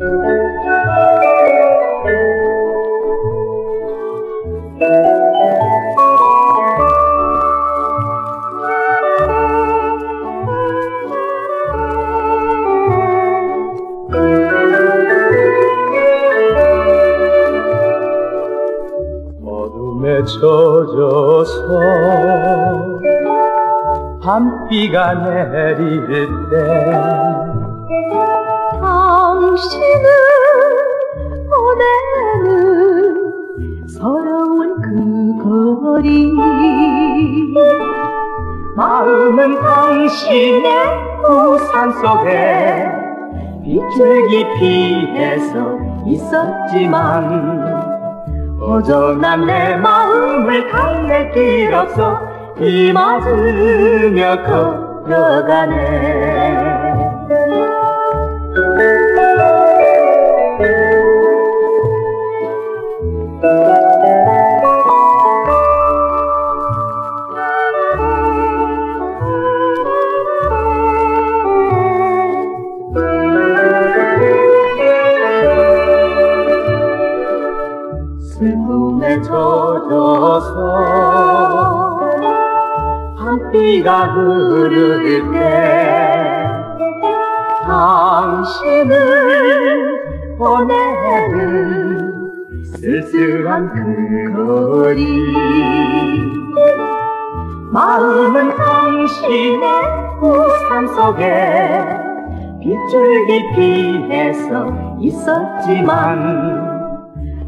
어둠에 젖어서 밤비가 내릴 때 당신을 보내는 서러운 그 거리. 마음은 당신의 우산 속에 빗줄기 피해서 있었지만 허전한 내 마음을 달랠 길 없어 비 맞으며 걸어가네 슬픔에 젖어서 밤비가 흐를 때 당신을 보내는 쓸쓸한 그 거리. 마음은 당신의 우산 속에 빗줄기 피해서 있었지만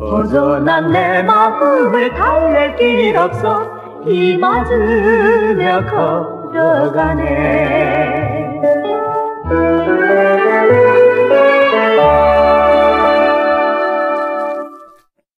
허전한 내 마음을 달랠 길 없어 비 맞으며 걸어가네